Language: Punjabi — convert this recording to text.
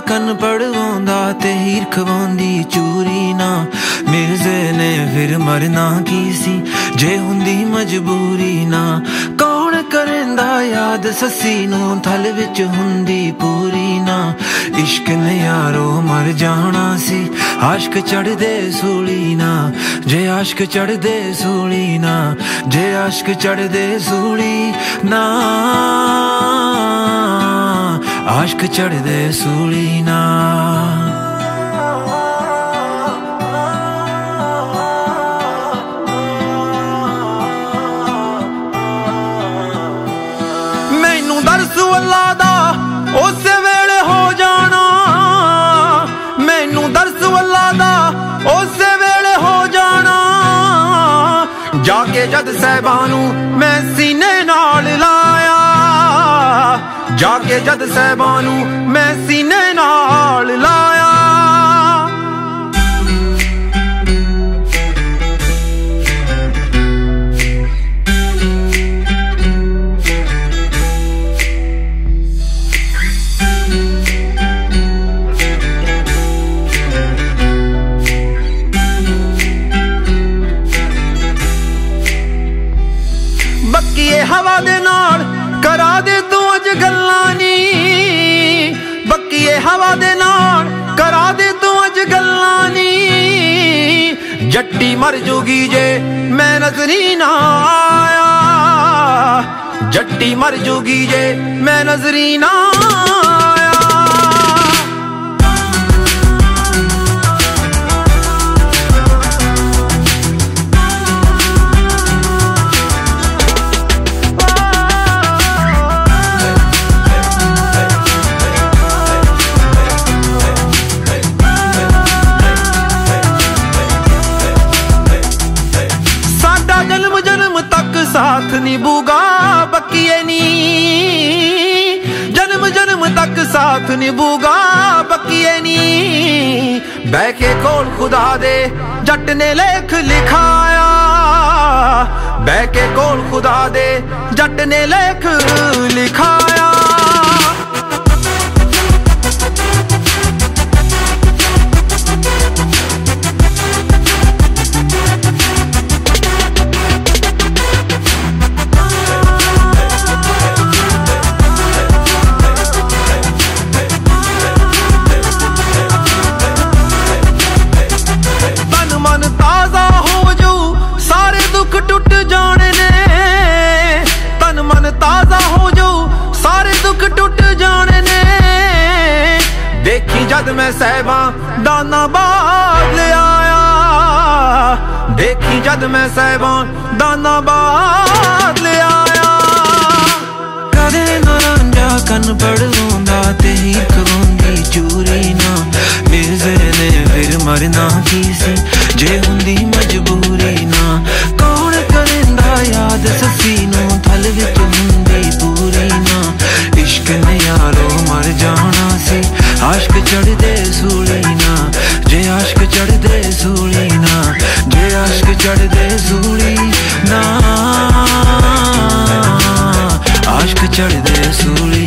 ਕੰਨ ਪੜਵਾਉਂਦਾ ਤੇ ਹੀਰ ਖਵਾਉਂਦੀ ਚੂਰੀ ਨਾ। ਮਿਰਜ਼ੇ ਨੇ ਫਿਰ ਮਰਨਾ ਕੀ ਸੀ? ਜੇ ਹੁੰਦੀ ਮਜਬੂਰੀ ਨਾ। ਕੌਣ ਕਰੇਂਦਾ ਯਾਦ ਸੱਸੀ ਨੂੰ? ਥਲ ਵਿੱਚ ਹੁੰਦੀ ਪੂਰੀ ਨਾ। ਇਸ਼ਕ ਨੇ ਯਾਰੋ ਮਰ ਜਾਣਾ ਸੀ। ਆਸ਼ਕ ਚੜਦੇ ਸੂਲੀ ਨਾ। ਜੇ ਆਸ਼ਕ ਚੜਦੇ ਸੂਲੀ ਨਾ। ਜੇ ਆਸ਼ਕ ਚੜਦੇ ਸੂਲੀ ਨਾ। ਆਸ਼ਕ ਚੜਦੇ ਸੂਲੀ ਨਾ ਮੈਨੂੰ ਦਰਸ ਅੱਲਾ ਦਾ ਉਸੇ ਵੇਲੇ ਹੋ ਜਾਣਾ। ਮੈਨੂੰ ਦਰਸ ਅੱਲਾ ਦਾ ਉਸੇ ਵੇਲੇ ਹੋ ਜਾਣਾ। ਜਾ ਕੇ ਜਦ ਸਹਿਬਾਂ ਨੂੰ ਮੈਂ ਸੀਨੇ ਕੇ ਜਦ ਸਹਿਬਾਂ ਨੂੰ ਮੈਂ ਸੀਨੇ ਨਾਲ ਲਾਇਆ। ਬੱਕੀਏ ਹਵਾ ਦੇ ਨਾਲ ਕਰਾ ਦੇ ਹਵਾ ਦੇ ਨਾਲ ਕਰਾ ਦੇ ਤੂੰ ਅੱਜ ਗੱਲਾਂ ਨੀ। ਜੱਟੀ ਮਰ ਜੂਗੀ ਜੇ ਮੈਂ ਨਜ਼ਰੀ ਨਾ ਆਇਆ। ਜੱਟੀ ਮਰ ਜੂਗੀ ਜੇ ਮੈਂ ਨਜ਼ਰੀ ਨਾ ਸਾਥ ਨਿਭੂਗਾ ਬੱਕੀਏ ਨੀ। ਜਨਮ ਜਨਮ ਤੱਕ ਸਾਥ ਨਿਭੂਗਾ ਬੱਕੀਏ ਨੀ। ਬਹਿ ਕੇ ਕੋਲ ਖੁਦਾ ਦੇ, ਜੱਟ ਨੇ ਲੇਖ ਲਿਖਾਇਆ। ਬਹਿ ਕੇ ਕੋਲ ਖੁਦਾ ਦੇ, ਜੱਟ ਨੇ ਲੇਖ ਲਿਖਾਇਆ। ਜਦ ਮੈਂ ਸਹਿਬਾਂ ਦਾਨਾ ਬਾਦ ਲਿਆਇਆ ਦੇਖੀ ਜਦ ਮੈਂ ਸਹਿਬਾਂ ਦਾਨਾ ਬਾਦ ਲਿਆਇਆ ਕਦੇ ਨਾ ਰਾਂਝਾ ਕੰਨ ਪੜਵਾਉਂਦਾ ਤੇ ਹੀ ਖਵਾਉਂਦੀ ਚੂਰੀ ਨਾ ਮਿਰਜ਼ੇ ਨੇ ਫਿਰ ਮਰਨਾ ਕੀ ਸੀ ਜੇ ਹੁੰਦੀ ਮਜਬੂਰੀ ਨਾ ਕੌਣ ਕਰੇਂਦਾ ਯਾਦ ਸੱਸੀ ਨੂੰ ਥਲ ਵਿੱਚ अश्क चढ़दे सूली ना अश्क चढ़दे सूली